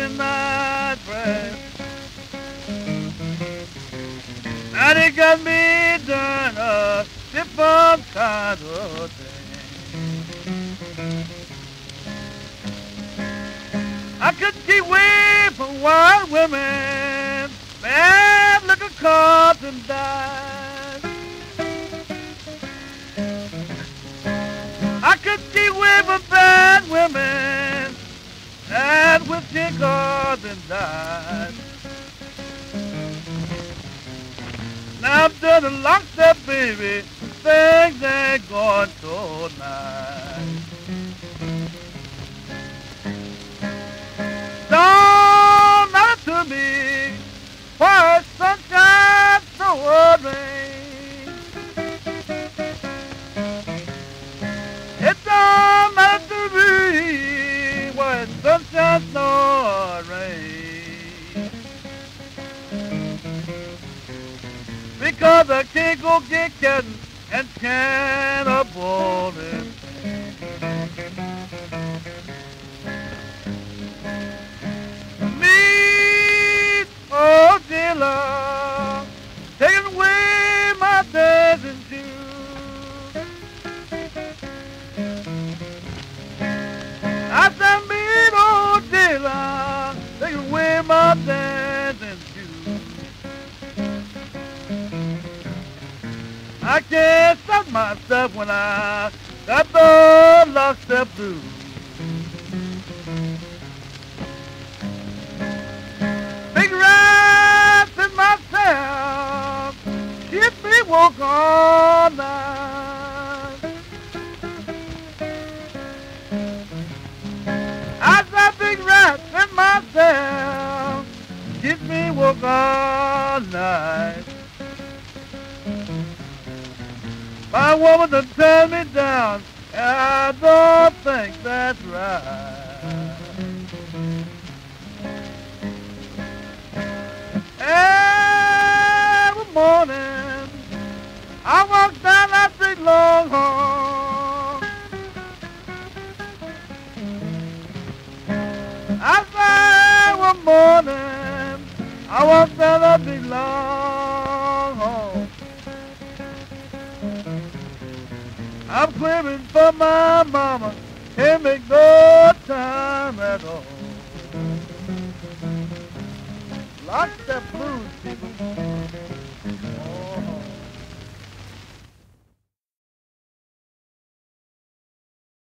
in a midnight. And it got me done a different kind of thing. I couldn't keep away from wild women, bad little cards and dimes. I couldn't keep away from bad women, cards and dimes. Now I'm done a lockstep, baby. Things ain't going so nice. Don't matter to me why sunshine so rain. Rain. Because I can't go kitten and can't my dancing. I can't stop myself when I got the lockstep blues. Big rats in myself keep me woke all night. Woke all night. My woman to turn me down, I don't think that's right. I walk down that big long hall. I'm clearing for my mama, can't make no time at all. Lockstep blues, people.